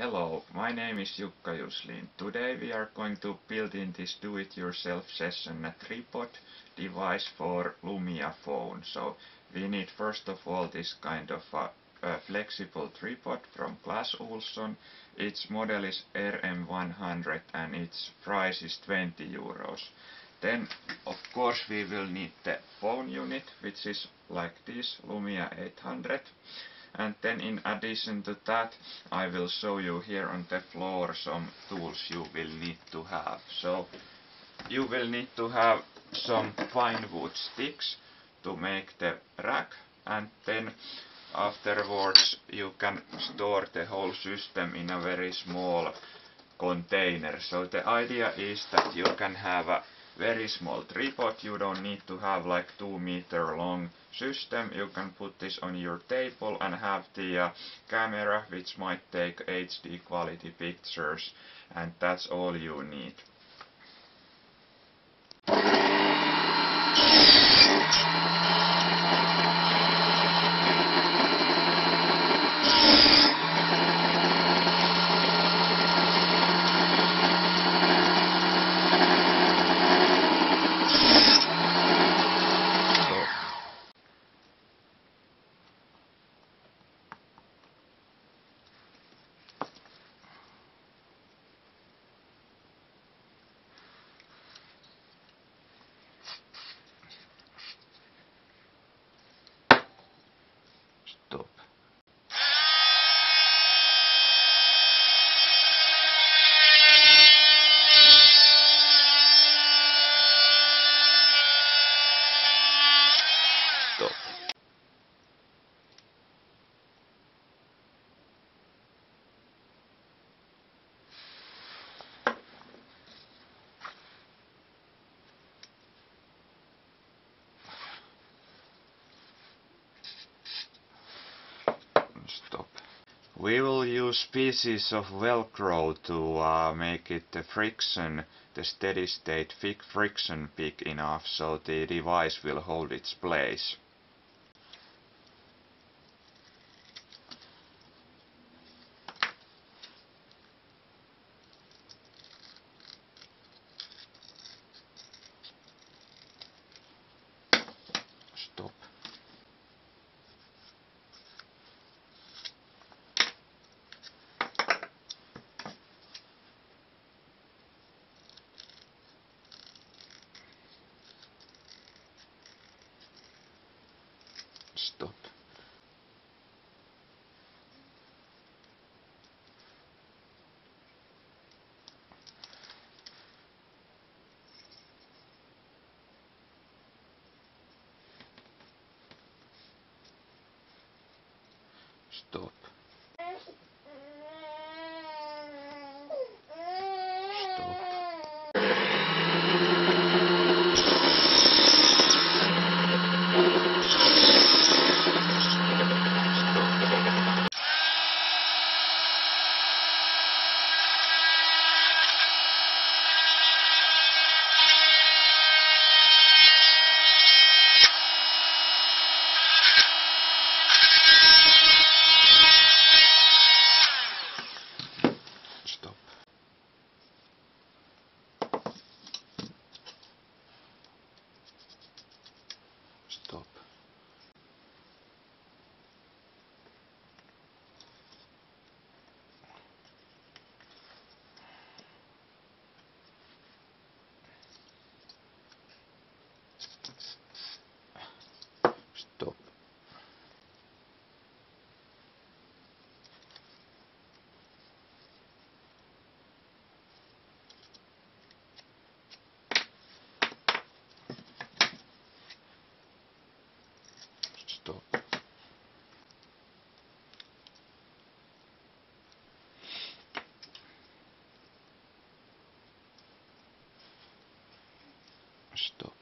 Hello, my name is Jukka Juslin. Today we are going to build in this do-it-yourself session a tripod device for Lumia phone. So we need first of all this kind of a, a flexible tripod from Clas Ohlson. Its model is RM100 and its price is 20 euros. Then of course we will need the phone unit which is like this Lumia 800 and then in addition to that I will show you here on the floor some tools you will need to have. So you will need to have some fine wood sticks to make the rack and then afterwards you can store the whole system in a very small container. So the idea is that you can have a very small tripod. You don't need to have like two meter long system. You can put this on your table and have the uh, camera which might take HD quality pictures and that's all you need. We will use pieces of velcro to uh, make it the friction, the steady state friction big enough so the device will hold its place. Stop. Stop. что